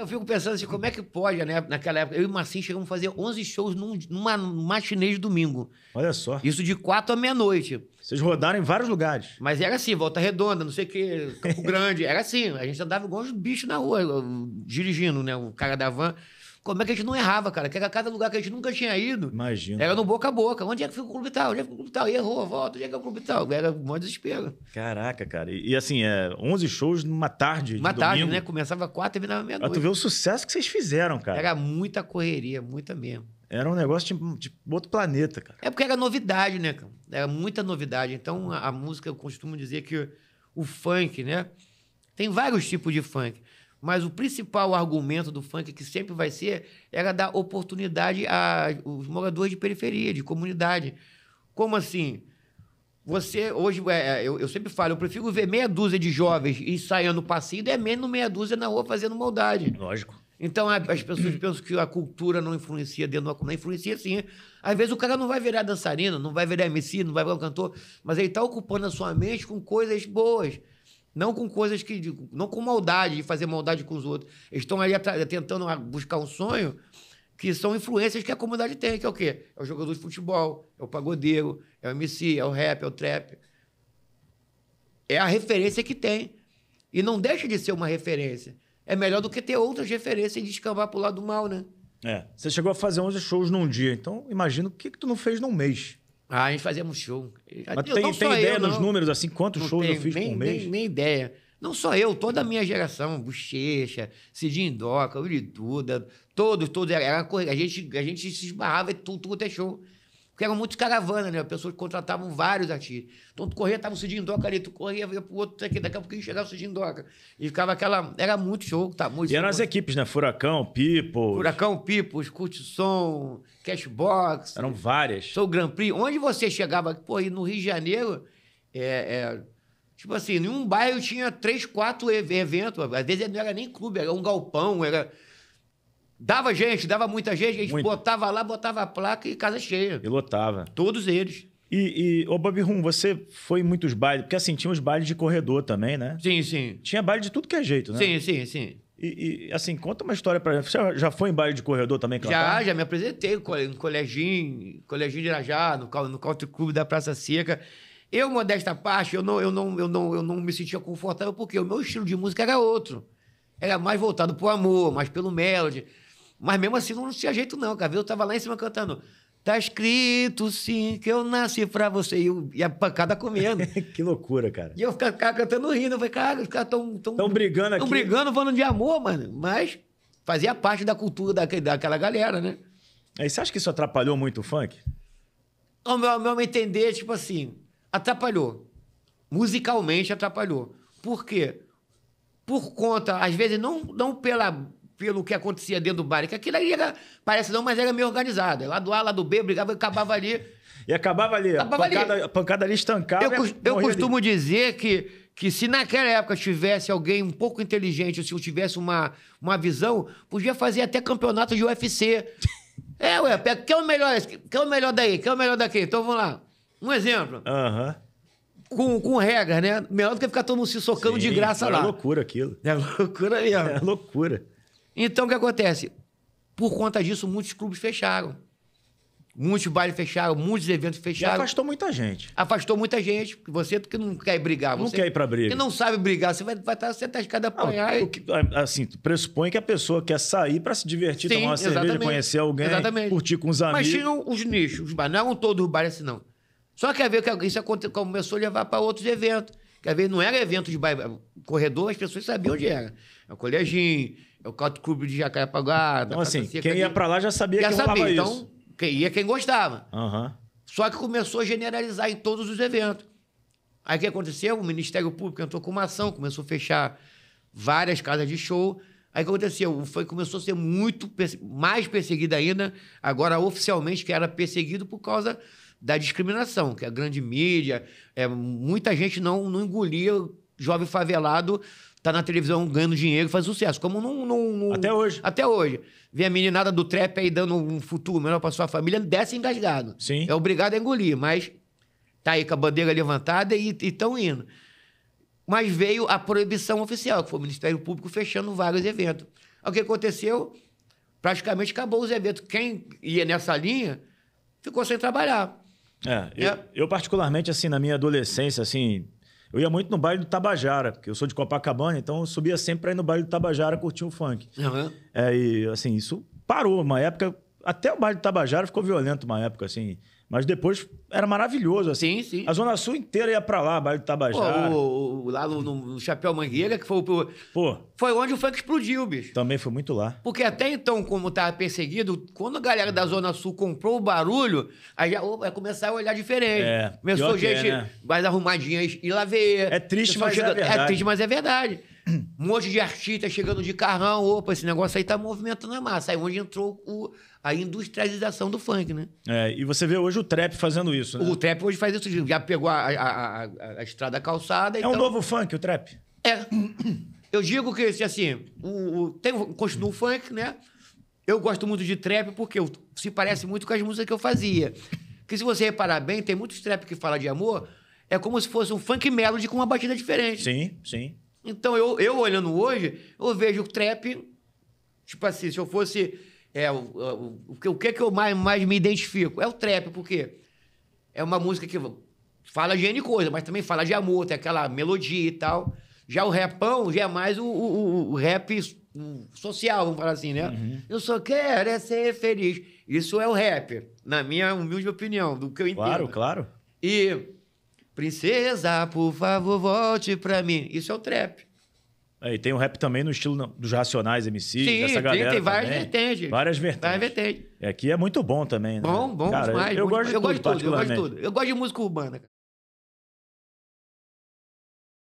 Eu fico pensando assim, como é que pode, né? Naquela época, eu e o Marcinho chegamos a fazer 11 shows num, numa matinê de domingo. Olha só. Isso de 4 à meia-noite. Vocês rodaram em vários lugares. Mas era assim, Volta Redonda, não sei o que, Campo Grande. Era assim, a gente andava igual uns bichos na rua, dirigindo, né? O cara da van. Como é que a gente não errava, cara? Que era cada lugar que a gente nunca tinha ido. Imagina. Era no boca a boca. Onde é que fica o clube tal? Onde é que fica o clube tal? E errou, volta. Onde é que é o clube tal? Era um monte de desespero. Caraca, cara. E, e assim, é 11 shows numa tarde Uma de tarde, domingo. né? Começava quatro e terminava Pra tu meia-noite. ver o sucesso que vocês fizeram, cara. Era, Era muita correria, muita mesmo. um negócio de, de outro planeta, cara. É porque era novidade, né, cara? Era muita novidade. Então, a, a música, eu costumo dizer que o funk, né? Tem vários tipos de funk. Mas o principal argumento do funk, que sempre vai ser, era dar oportunidade aos moradores de periferia, de comunidade. Como assim? Você, hoje, é, eu, eu sempre falo, eu prefiro ver meia dúzia de jovens ensaiando passinho, é menos meia dúzia na rua fazendo maldade. Lógico. Então as pessoas pensam que a cultura não influencia dentro da comunidade. Influencia sim. Às vezes o cara não vai virar dançarino, não vai virar MC, não vai virar um cantor, mas ele está ocupando a sua mente com coisas boas. Não com coisas que. Não com maldade, de fazer maldade com os outros. Eles estão ali tentando buscar um sonho que são influências que a comunidade tem, que é o quê? É o jogador de futebol, é o pagodeiro, é o MC, é o rap, é o trap. É a referência que tem. E não deixa de ser uma referência. É melhor do que ter outras referências e descambar pro lado do mal, né? É. Você chegou a fazer 11 shows num dia. Então, imagina o que, que tu não fez num mês. Ah, a gente fazíamos show. Mas Eu- tem, não tem ideia eu, nos não. números, assim, quantos Não shows eu tenho fiz nem, por mês? Nem, nem ideia. Não só eu, toda a minha geração, Bochecha, Cidinho Doca, Uri Duda, todos, todos. Era, a, gente, a gente se esbarrava e tudo, tudo é show. Porque eram muitos caravanas, né? Pessoas contratavam vários artistas. Então tu corria, tava o Cidinho Doca ali, tu corria, ia pro outro, daqui, daqui a pouquinho chegava o Cidinho Doca. E ficava aquela. Era muito show, tá? Muito E eram as equipes, né? Furacão, People. Furacão Pipos, Curte Som, Cashbox. Eram várias. Sou Grand Prix. Onde você chegava, pô, e no Rio de Janeiro, é, é, tipo assim, em um bairro tinha três, quatro ev- eventos. Às vezes não era nem clube, era um galpão, era. Dava gente, dava muita gente, a gente Muita. botava lá, botava a placa e casa cheia. E lotava. Todos eles. E, e ô Bob Rum, você foi em muitos bailes, porque assim, tinha os bailes de corredor também, né? Sim, sim. Tinha baile de tudo que é jeito, né? Sim, sim, sim. E, e, assim, conta uma história pra gente. Você já- já foi em baile de corredor também, Já, cantar? já me apresentei no cole- no coleginho, coleginho de Irajá, no, no Country Club da Praça Seca. Eu, modesta parte, eu não, eu, não, eu, não, eu não me sentia confortável porque o meu estilo de música era outro. Era mais voltado pro amor, mais pelo melody. Mas mesmo assim não tinha jeito não, cara. Eu tava lá em cima cantando. Tá escrito sim que eu nasci pra você. E, eu- e a pancada comendo. que loucura, cara. e eu ficava, ficava cantando rindo. Eu falei, cara, os caras tão... Tão, Estão brigando aqui. Estão brigando falando de amor, mano. Mas fazia parte da cultura daque- daquela galera, né? Aí você acha que isso atrapalhou muito o funk? Ao meu, ao meu entender, tipo assim, atrapalhou. Musicalmente atrapalhou. Por quê? Por conta, às vezes, não, não pela, pelo que acontecia dentro do bar, que aquilo ali era, parece não, mas era meio organizado. Lá do A, lá do B, brigava e acabava ali. E acabava ali, a Acabava ali. pancada, a pancada ali estancava. Eu, eu morria ali. costumo dizer que, que se naquela época tivesse alguém um pouco inteligente, se eu tivesse uma, uma visão, podia fazer até campeonato de UFC. É, ué, pega- quem é o melhor? Quem é o melhor daí? Quem é o melhor daqui? Então vamos lá. Um exemplo. Aham. Com, com regras, né? Melhor do que ficar todo mundo se socando de Sim, graça era lá. loucura aquilo. É loucura mesmo. É loucura. Então o que acontece? Por conta disso, muitos clubes fecharam. Muitos bailes fecharam, muitos eventos E fecharam. afastou muita gente. Afastou muita gente. porque Você que não quer brigar. Não quer ir pra briga. Que não sabe brigar. Você vai estar vai tá, você tá escada a apanhar. Não, e- assim, pressupõe que a pessoa quer sair pra se divertir, Sim, tomar uma cerveja, exatamente. conhecer alguém, Exatamente. curtir com os amigos. Mas tinham os nichos, os bares. Não eram todos os bares assim, não. Só que a ver que isso começou a levar para outros eventos. Que às vezes não era evento de bairro, corredor, as pessoas sabiam onde era. É o Coleginho, é o Country Clube de Jacarepaguá. Então, assim, quem ia pra lá já sabia já que rolava sabia. isso. Então, quem ia quem gostava. Aham. Só que começou a generalizar em todos os eventos. Aí o que aconteceu? O Ministério Público entrou com uma ação, começou a fechar várias casas de show. Aí o que aconteceu? Foi, começou a ser muito mais perseguido ainda, agora oficialmente que era perseguido por causa da discriminação, que a grande mídia, é, muita gente não, não engolia jovem favelado tá na televisão ganhando dinheiro e faz sucesso. Como não, não- não- Até hoje. Até hoje. Vê a meninada do trap aí dando um futuro melhor pra sua família, desce engasgado. Sim. É obrigado a engolir, mas tá aí com a bandeira levantada e estão indo. Mas veio a proibição oficial, que foi o Ministério Público fechando vários eventos. O que aconteceu? Praticamente acabou os eventos. Quem ia nessa linha ficou sem trabalhar. É, eu, É. eu particularmente, assim, na minha adolescência, assim, eu ia muito no baile do Tabajara, porque eu sou de Copacabana, então eu subia sempre pra ir no baile do Tabajara curtir o funk. Aham. É, e assim, isso parou. Uma época, até o baile do Tabajara ficou violento uma época, assim. Mas depois era maravilhoso, assim. Sim, sim. A Zona Sul inteira ia pra lá, baile do Pô, Tabajara. o- o- lá no, no Chapéu Mangueira, que foi, o- Pô, foi onde o funk explodiu, bicho. também foi muito lá. Porque até então, como estava perseguido, quando a galera da Zona Sul comprou o barulho, aí já vai começar a olhar diferente. É, Começou é, gente né? mais arrumadinha e lá ver. É triste, mas é verdade. É triste, mas é verdade. Um monte de artista chegando de carrão, opa, esse negócio aí tá movimentando a massa. Aí onde entrou o- a industrialização do funk, né? É, e você vê hoje o trap fazendo isso, né? O trap hoje faz isso, já pegou a, a- a- a estrada calçada. É então... um novo funk, o trap. É. Eu digo que, assim, o, o- tem, continua o funk, né? Eu gosto muito de trap porque se parece muito com as músicas que eu fazia. Porque se você reparar bem, tem muitos trap que fala de amor, é como se fosse um funk melody com uma batida diferente. Sim, sim. Então, eu, eu olhando hoje, eu vejo o trap, tipo assim, se eu fosse. É, o, o, o, que- o que que eu mais, mais me identifico? É o trap, porque é uma música que fala de N coisa, mas também fala de amor, tem aquela melodia e tal. Já o rapão já é mais o, o, o- o rap social, vamos falar assim, né? Eu só quero é ser feliz. Isso é o rap, na minha humilde opinião, do que eu entendo. Claro, claro. E princesa, por favor, volte pra mim. Isso é o trap. É, e tem o rap também no estilo dos Racionais MC, Sim, dessa galera tem várias também. vertentes. Várias vertentes. Várias vertentes. É, aqui é muito bom também, né? Bom, bom Cara, demais. Eu, bom gosto de eu tudo, gosto de tudo, eu gosto de tudo. Eu gosto de música urbana. cara.